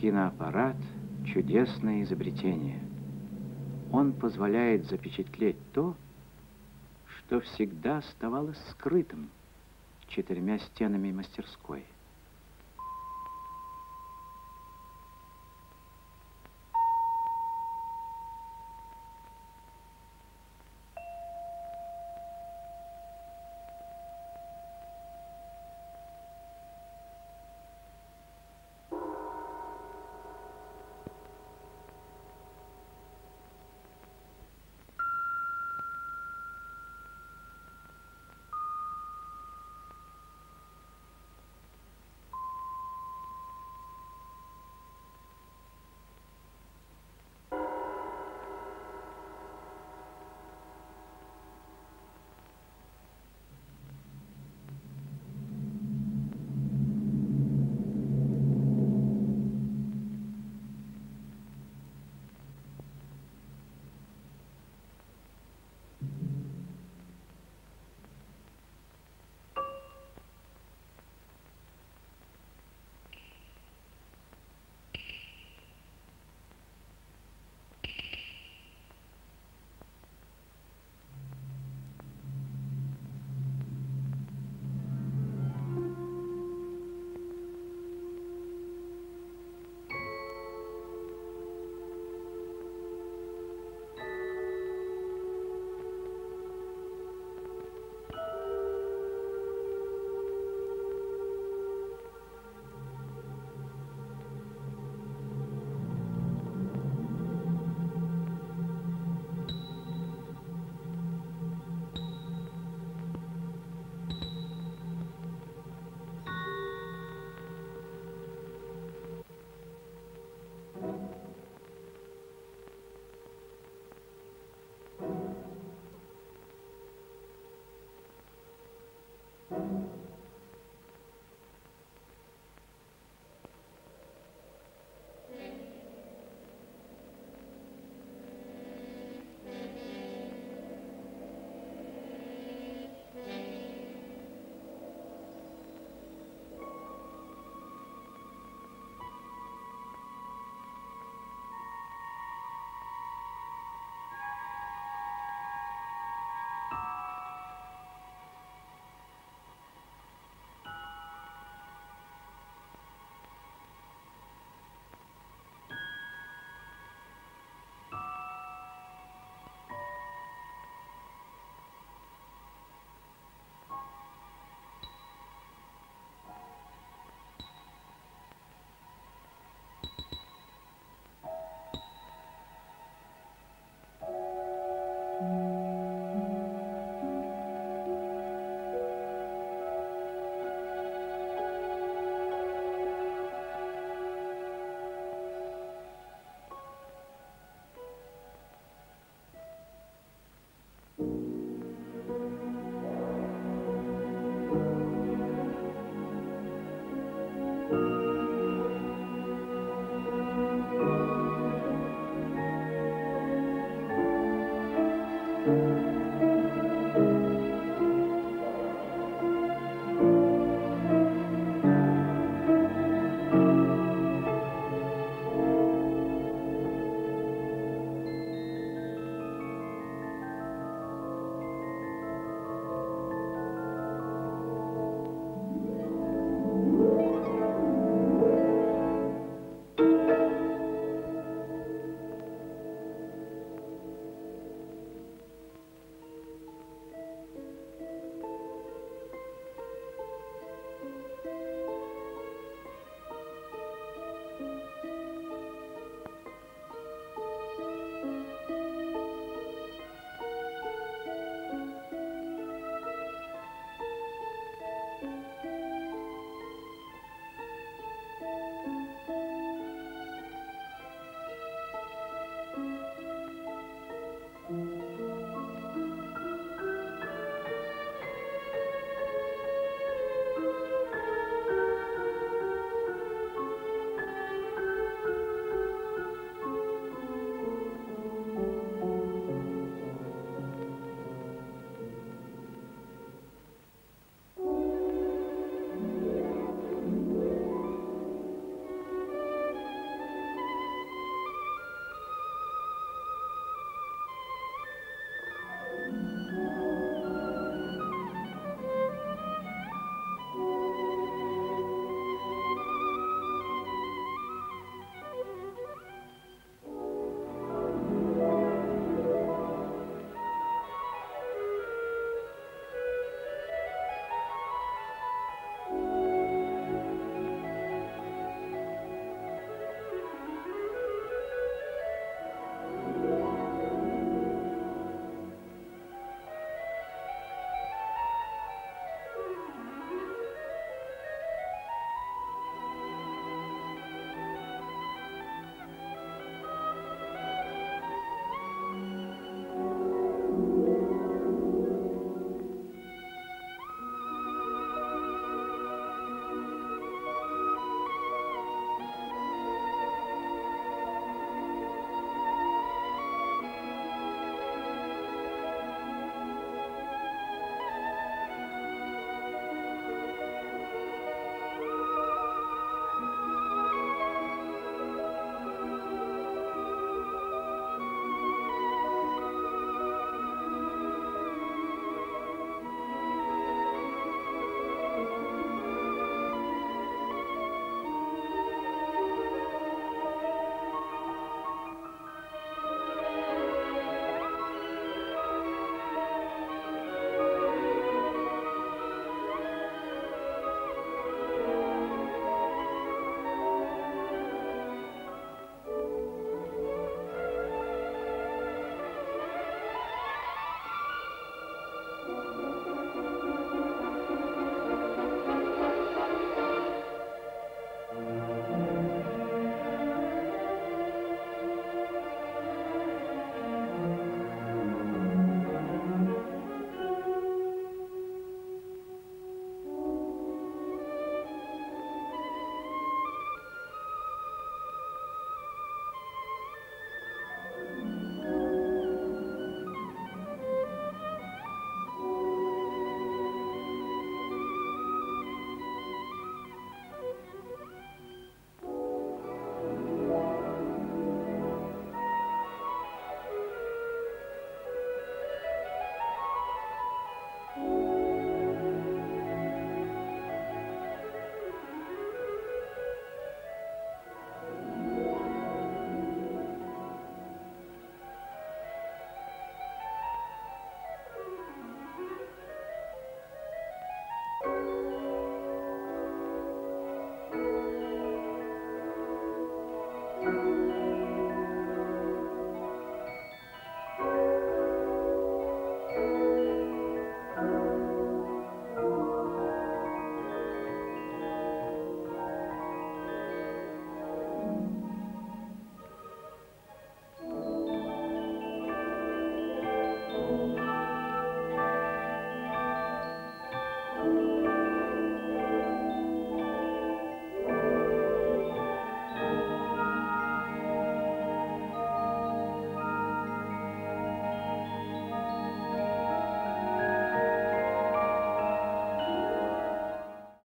Киноаппарат — чудесное изобретение. Он позволяет запечатлеть то, что всегда оставалось скрытым четырьмя стенами мастерской —